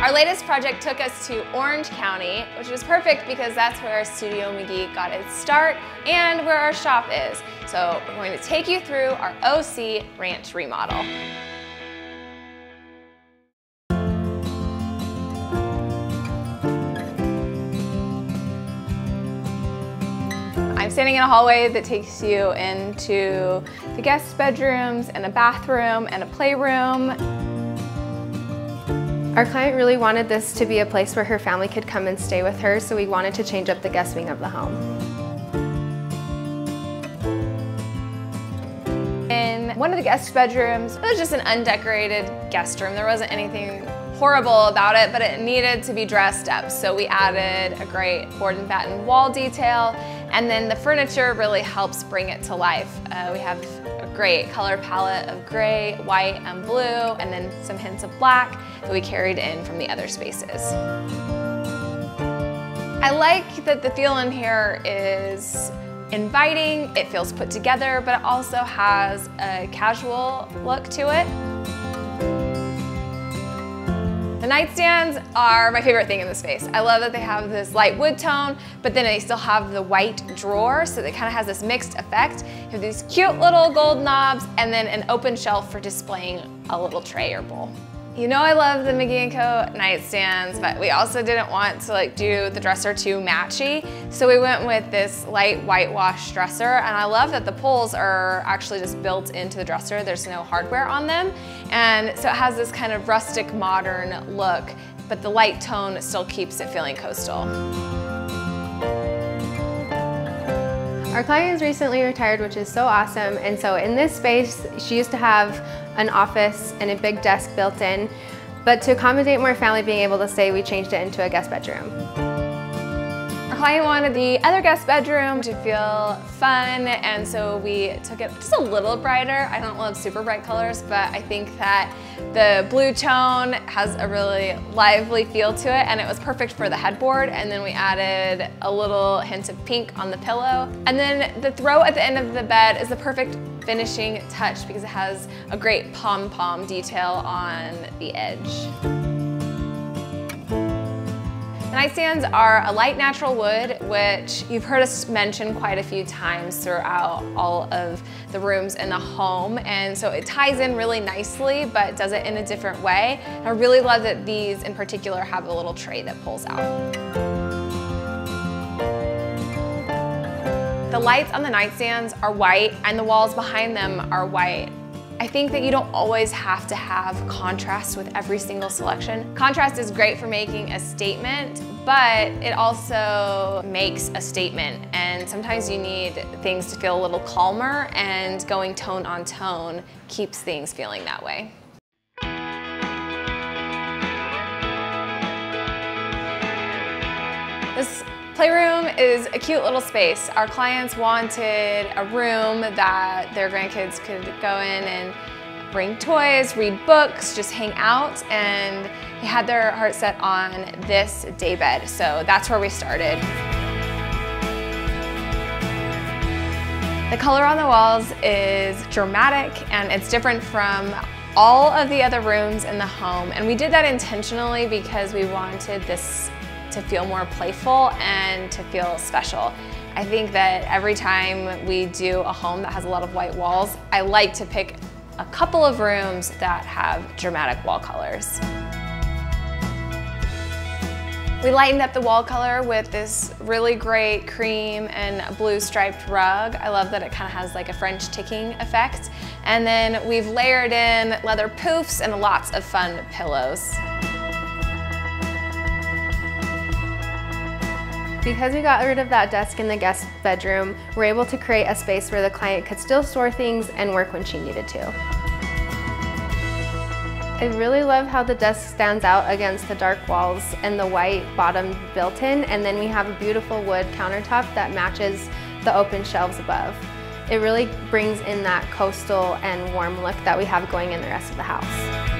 Our latest project took us to Orange County, which was perfect because that's where Studio McGee got its start and where our shop is. So we're going to take you through our OC ranch remodel. I'm standing in a hallway that takes you into the guest bedrooms and a bathroom and a playroom. Our client really wanted this to be a place where her family could come and stay with her, so we wanted to change up the guest wing of the home. In one of the guest bedrooms, it was just an undecorated guest room. There wasn't anything horrible about it, but it needed to be dressed up. So we added a great board and batten wall detail and then the furniture really helps bring it to life. Uh, we have great color palette of gray, white, and blue, and then some hints of black that we carried in from the other spaces. I like that the feel in here is inviting, it feels put together, but it also has a casual look to it. The nightstands are my favorite thing in the space. I love that they have this light wood tone, but then they still have the white drawer, so it kind of has this mixed effect. You have these cute little gold knobs, and then an open shelf for displaying a little tray or bowl. You know I love the McGee & Co. nightstands, but we also didn't want to like do the dresser too matchy. So we went with this light whitewash dresser, and I love that the pulls are actually just built into the dresser. There's no hardware on them. And so it has this kind of rustic modern look, but the light tone still keeps it feeling coastal. Our client is recently retired, which is so awesome. And so in this space, she used to have an office and a big desk built in. But to accommodate more family being able to stay, we changed it into a guest bedroom. Client wanted the other guest bedroom to feel fun, and so we took it just a little brighter. I don't love super bright colors, but I think that the blue tone has a really lively feel to it, and it was perfect for the headboard, and then we added a little hint of pink on the pillow. And then the throw at the end of the bed is the perfect finishing touch because it has a great pom-pom detail on the edge. Nightstands are a light natural wood, which you've heard us mention quite a few times throughout all of the rooms in the home. And so it ties in really nicely, but does it in a different way. And I really love that these in particular have a little tray that pulls out. The lights on the nightstands are white and the walls behind them are white. I think that you don't always have to have contrast with every single selection. Contrast is great for making a statement, but it also makes a statement. And sometimes you need things to feel a little calmer and going tone on tone keeps things feeling that way. This Playroom is a cute little space. Our clients wanted a room that their grandkids could go in and bring toys, read books, just hang out, and they had their heart set on this daybed, so that's where we started. The color on the walls is dramatic and it's different from all of the other rooms in the home, and we did that intentionally because we wanted this to feel more playful and to feel special. I think that every time we do a home that has a lot of white walls, I like to pick a couple of rooms that have dramatic wall colors. We lightened up the wall color with this really great cream and blue striped rug. I love that it kind of has like a French ticking effect. And then we've layered in leather poofs and lots of fun pillows. Because we got rid of that desk in the guest bedroom, we're able to create a space where the client could still store things and work when she needed to. I really love how the desk stands out against the dark walls and the white bottom built-in, and then we have a beautiful wood countertop that matches the open shelves above. It really brings in that coastal and warm look that we have going in the rest of the house.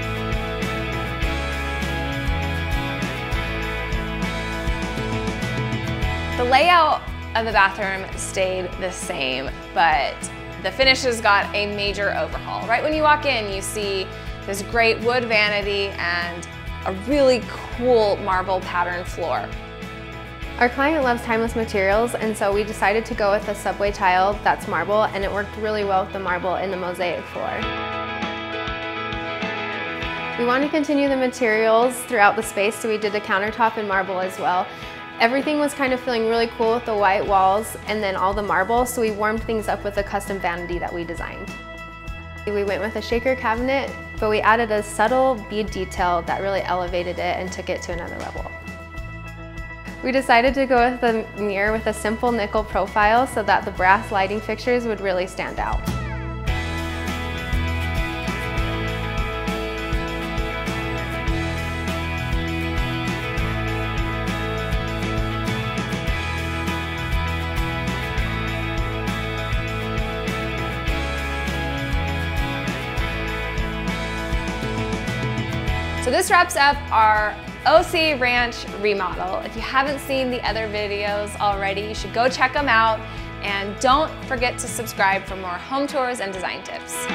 The layout of the bathroom stayed the same, but the finishes got a major overhaul. Right when you walk in, you see this great wood vanity and a really cool marble pattern floor. Our client loves timeless materials and so we decided to go with a subway tile that's marble and it worked really well with the marble in the mosaic floor. We want to continue the materials throughout the space so we did a countertop in marble as well. Everything was kind of feeling really cool with the white walls and then all the marble so we warmed things up with a custom vanity that we designed. We went with a shaker cabinet but we added a subtle bead detail that really elevated it and took it to another level. We decided to go with a mirror with a simple nickel profile so that the brass lighting fixtures would really stand out. So this wraps up our OC Ranch remodel. If you haven't seen the other videos already, you should go check them out. And don't forget to subscribe for more home tours and design tips.